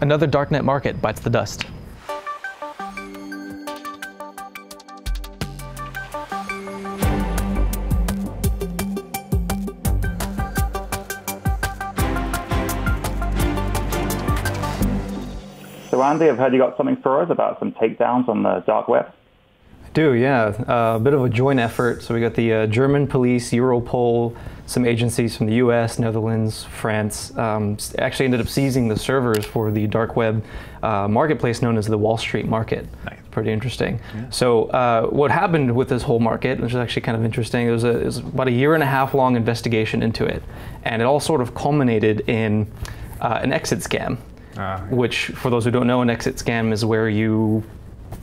another darknet market bites the dust. So, Andy, I've heard you got something for us about some takedowns on the dark web. Do, yeah. Uh, a bit of a joint effort. So we got the uh, German police, Europol, some agencies from the U.S., Netherlands, France. Um, actually ended up seizing the servers for the dark web uh, marketplace known as the Wall Street Market. Nice. Pretty interesting. Yeah. So uh, what happened with this whole market, which is actually kind of interesting, it was, a, it was about a year and a half long investigation into it, and it all sort of culminated in uh, an exit scam. Uh, which, for those who don't know, an exit scam is where you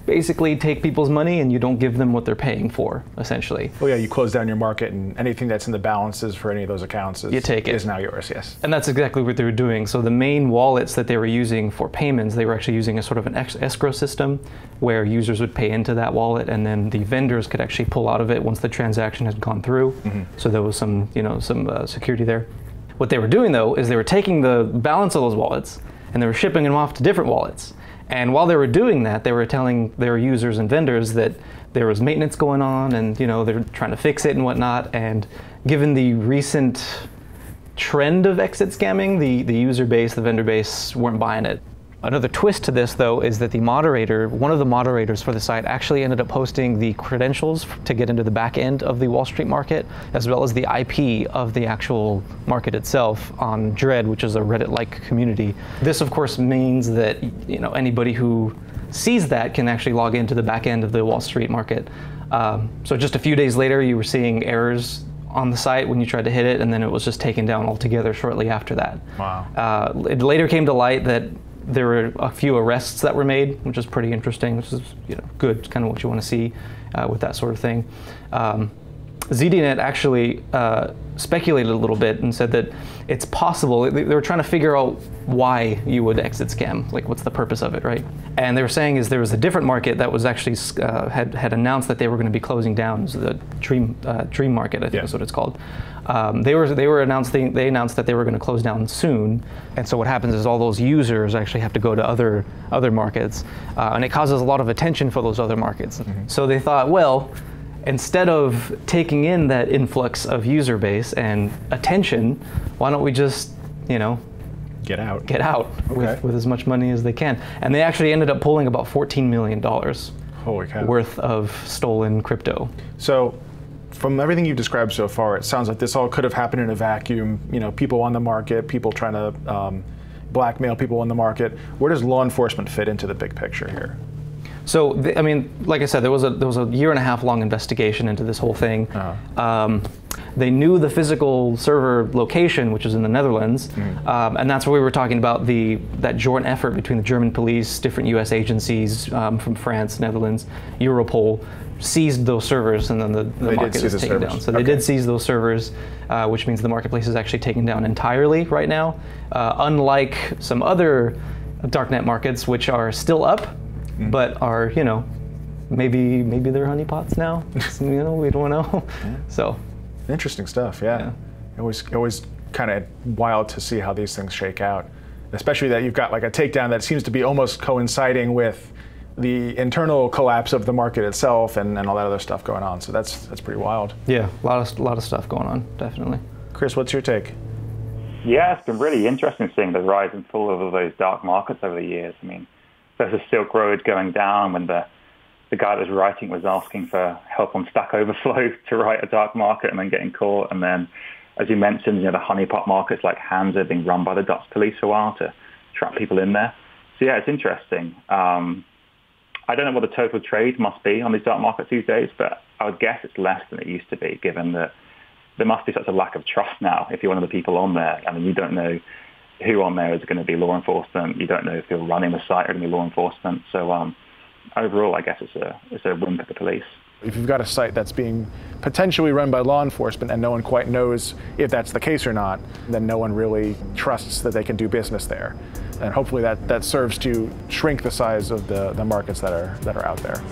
basically take people's money and you don't give them what they're paying for, essentially. Oh yeah, you close down your market and anything that's in the balances for any of those accounts is, you take it. is now yours, yes. And that's exactly what they were doing. So the main wallets that they were using for payments, they were actually using a sort of an escrow system where users would pay into that wallet and then the vendors could actually pull out of it once the transaction had gone through. Mm-hmm. So there was some, you know, some uh, security there. What they were doing though is they were taking the balance of those wallets and they were shipping them off to different wallets. And while they were doing that, they were telling their users and vendors that there was maintenance going on and you know they're trying to fix it and whatnot. And given the recent trend of exit scamming, the, the user base, the vendor base weren't buying it. Another twist to this, though, is that the moderator, one of the moderators for the site, actually ended up posting the credentials to get into the back end of the Wall Street market, as well as the IP of the actual market itself on Dread, which is a Reddit-like community. This, of course, means that you know anybody who sees that can actually log into the back end of the Wall Street market. Um, so just a few days later, you were seeing errors on the site when you tried to hit it, and then it was just taken down altogether shortly after that. Wow. Uh, it later came to light that there were a few arrests that were made, which is pretty interesting, which is you know good, kind of what you want to see uh, with that sort of thing. Um, ZDNet actually uh, speculated a little bit and said that it's possible. They, were trying to figure out why you would exit scam, like what's the purpose of it, right? And they were saying is there was a different market that was actually uh, had had announced that they were going to be closing down. So the Dream uh, Dream Market, I think yeah. is what it's called. Um, they were they were announcing they announced that they were going to close down soon, and so what happens is all those users actually have to go to other other markets, uh, and it causes a lot of attention for those other markets. Mm-hmm. So they thought, well, instead of taking in that influx of user base and attention, why don't we just you know get out get out okay. with, with as much money as they can? And they actually ended up pulling about 14 million dollars. Worth of stolen crypto. So from everything you've described so far, it sounds like this all could have happened in a vacuum. You know, people on the market, people trying to um, blackmail people on the market. Where does law enforcement fit into the big picture here? So, the, I mean, like I said, there was a there was a year and a half long investigation into this whole thing. Uh-huh. Um, they knew the physical server location, which is in the Netherlands, mm-hmm. um, and that's where we were talking about the that joint effort between the German police, different U.S. agencies um, from France, Netherlands, Europol, seized those servers, and then the, the market is taken down. So okay. they did seize those servers, uh, which means the marketplace is actually taken down entirely right now. Uh, unlike some other darknet markets, which are still up, mm-hmm. but are you know maybe maybe they're honeypots now. you know we don't know. Yeah. So Interesting stuff. Yeah. yeah. It was always kind of wild to see how these things shake out, especially that you've got like a takedown that seems to be almost coinciding with the internal collapse of the market itself and, and all that other stuff going on. So that's that's pretty wild. Yeah, a lot of lot of stuff going on, definitely. Chris, what's your take? Yeah, it's been really interesting seeing the rise and fall of all those dark markets over the years. I mean, a Silk Road going down when the the guy that was writing was asking for help on Stack Overflow to write a dark market and then getting caught. And then, as you mentioned, you know, the honeypot markets like Hansa being run by the Dutch police for a while to trap people in there. So yeah, it's interesting. Um, I don't know what the total trade must be on these dark markets these days, but I would guess it's less than it used to be, given that there must be such a lack of trust now. If you're one of the people on there, I mean, you don't know who on there is going to be law enforcement. You don't know if you're running the site are going to be law enforcement. So um, overall, I guess it's a, it's a win for the police. If you've got a site that's being potentially run by law enforcement and no one quite knows if that's the case or not, then no one really trusts that they can do business there. And hopefully that, that serves to shrink the size of the, the markets that are, that are out there.